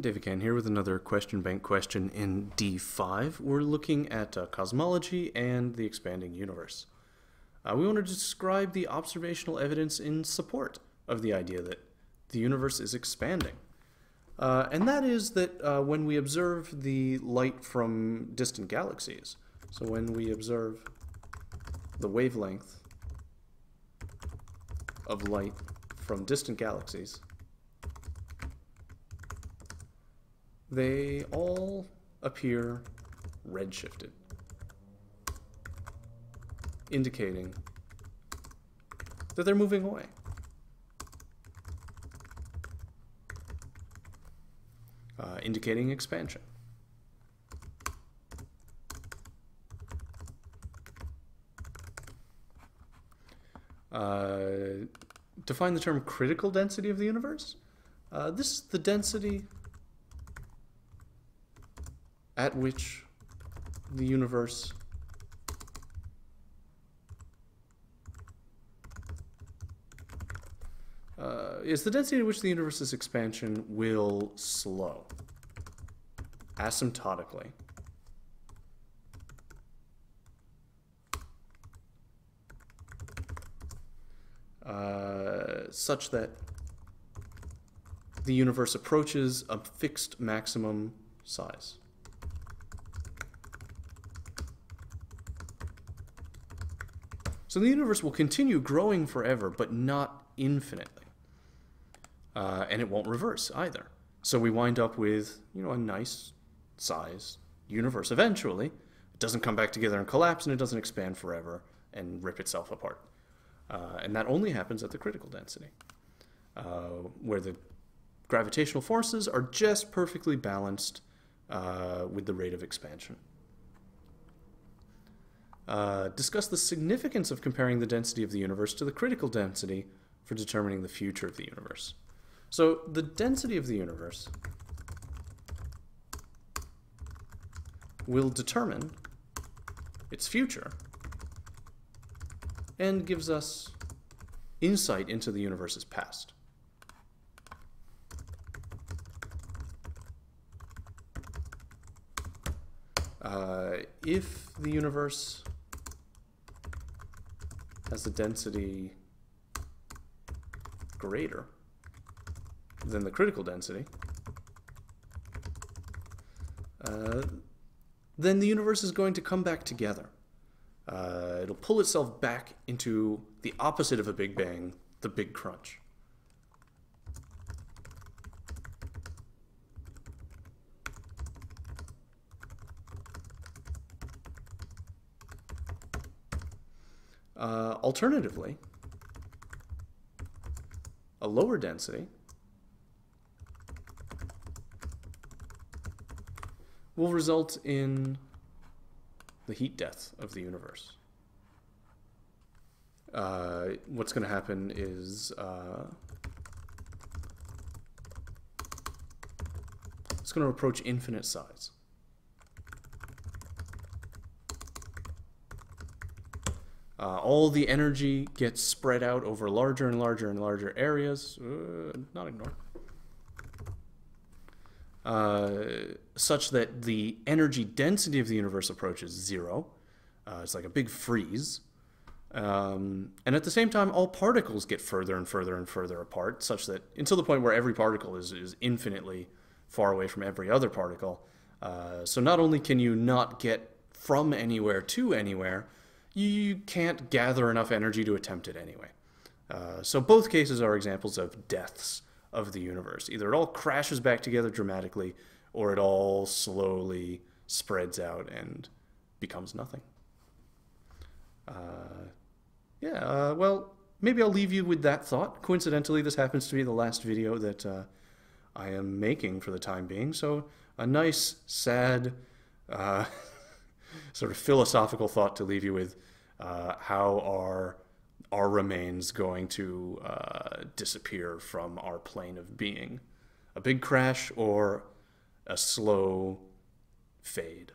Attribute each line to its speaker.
Speaker 1: David Kann here with another question bank question in D5. We're looking at uh, cosmology and the expanding universe. Uh, we want to describe the observational evidence in support of the idea that the universe is expanding. Uh, and that is that uh, when we observe the light from distant galaxies, so when we observe the wavelength of light from distant galaxies, they all appear redshifted, indicating that they're moving away. Uh, indicating expansion. Uh, define the term critical density of the universe. Uh, this is the density at which the universe uh, is the density at which the universe's expansion will slow asymptotically. Uh, such that the universe approaches a fixed maximum size. So the universe will continue growing forever, but not infinitely. Uh, and it won't reverse either. So we wind up with, you know, a nice size universe eventually. It doesn't come back together and collapse, and it doesn't expand forever and rip itself apart. Uh, and that only happens at the critical density, uh, where the gravitational forces are just perfectly balanced uh, with the rate of expansion. Uh, discuss the significance of comparing the density of the universe to the critical density for determining the future of the universe. So the density of the universe will determine its future and gives us insight into the universe's past. Uh, if the universe has a density greater than the critical density, uh, then the universe is going to come back together. Uh, it'll pull itself back into the opposite of a Big Bang, the Big Crunch. Uh, alternatively, a lower density will result in the heat death of the universe. Uh, what's going to happen is uh, it's going to approach infinite size. Uh, all the energy gets spread out over larger and larger and larger areas. Uh, not ignore. Uh, such that the energy density of the universe approaches zero. Uh, it's like a big freeze. Um, and at the same time, all particles get further and further and further apart, such that until the point where every particle is, is infinitely far away from every other particle. Uh, so not only can you not get from anywhere to anywhere, you can't gather enough energy to attempt it anyway. Uh, so both cases are examples of deaths of the universe. Either it all crashes back together dramatically, or it all slowly spreads out and becomes nothing. Uh, yeah, uh, well, maybe I'll leave you with that thought. Coincidentally, this happens to be the last video that uh, I am making for the time being, so a nice, sad, uh, sort of philosophical thought to leave you with. Uh, how are our remains going to uh, disappear from our plane of being? A big crash or a slow fade?